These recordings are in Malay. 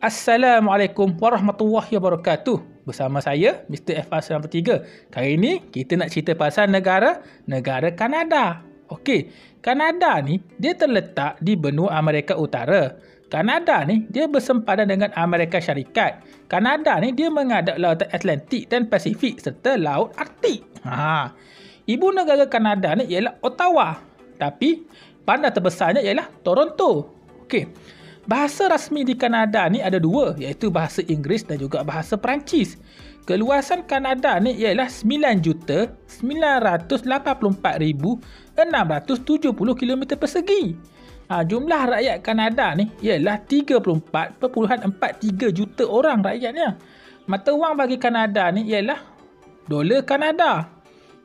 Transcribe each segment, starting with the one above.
Assalamualaikum warahmatullahi wabarakatuh. Bersama saya, Mr. FR93. Kali ini, kita nak cerita pasal negara, negara Kanada. Okey, Kanada ni, dia terletak di benua Amerika Utara. Kanada ni, dia bersempadan dengan Amerika Syarikat. Kanada ni, dia menghadap Lautan Atlantik dan Pasifik serta Laut Arktik. Ha. Ibu negara Kanada ni ialah Ottawa. Tapi, bandar terbesarnya ialah Toronto. Okey. Bahasa rasmi di Kanada ni ada dua iaitu bahasa Inggeris dan juga bahasa Perancis. Keluasan Kanada ni ialah 9,984,670 km persegi. Ha, jumlah rakyat Kanada ni ialah 34.43 juta orang rakyatnya. Mata wang bagi Kanada ni ialah dolar Kanada.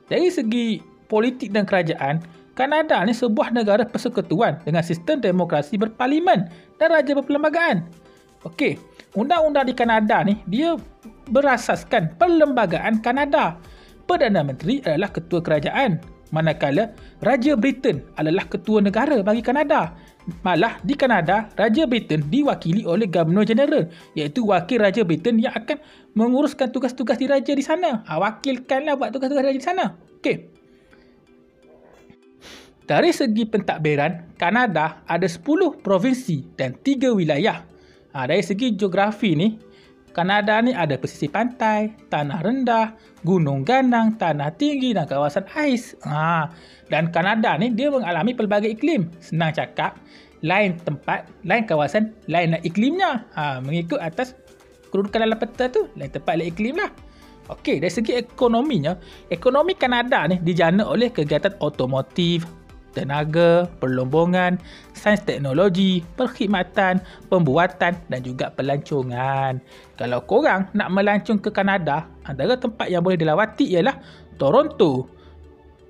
Dari segi politik dan kerajaan, Kanada ni sebuah negara persekutuan dengan sistem demokrasi berparlimen dan raja berperlembagaan. Okey, undang-undang di Kanada ni dia berasaskan perlembagaan Kanada. Perdana Menteri adalah ketua kerajaan, manakala Raja Britain adalah ketua negara bagi Kanada. Malah di Kanada, Raja Britain diwakili oleh Governor General iaitu wakil Raja Britain yang akan menguruskan tugas-tugas di raja di sana. Ha, wakilkanlah buat tugas-tugas raja di sana. Okey. Dari segi pentadbiran, Kanada ada 10 provinsi dan 3 wilayah. Ha, dari segi geografi ni, Kanada ni ada pesisir pantai, tanah rendah, gunung ganang, tanah tinggi dan kawasan ais. Ha, dan Kanada ni dia mengalami pelbagai iklim. Senang cakap, lain tempat, lain kawasan, lain iklimnya. Ha, mengikut atas kedudukan dalam peta tu, lain tempat, lain iklim lah. Okey, dari segi ekonominya, ekonomi Kanada ni dijana oleh kegiatan otomotif, tenaga, perlombongan, sains teknologi, perkhidmatan, pembuatan dan juga pelancongan. Kalau korang nak melancong ke Kanada, antara tempat yang boleh dilawati ialah Toronto,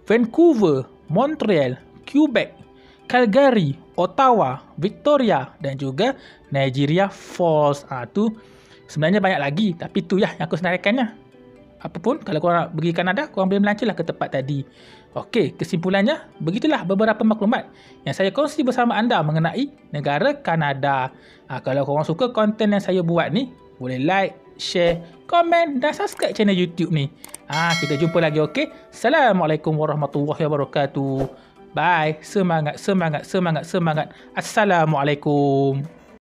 Vancouver, Montreal, Quebec, Calgary, Ottawa, Victoria dan juga Nigeria Falls. Ah ha, tu sebenarnya banyak lagi tapi tu ya yang aku senaraikannya apapun kalau korang nak pergi Kanada korang boleh melancong lah ke tempat tadi Okey, kesimpulannya begitulah beberapa maklumat yang saya kongsi bersama anda mengenai negara Kanada. Ha, kalau korang suka konten yang saya buat ni, boleh like, share, komen dan subscribe channel YouTube ni. Ha, kita jumpa lagi okey. Assalamualaikum warahmatullahi wabarakatuh. Bye. Semangat, semangat, semangat, semangat. Assalamualaikum.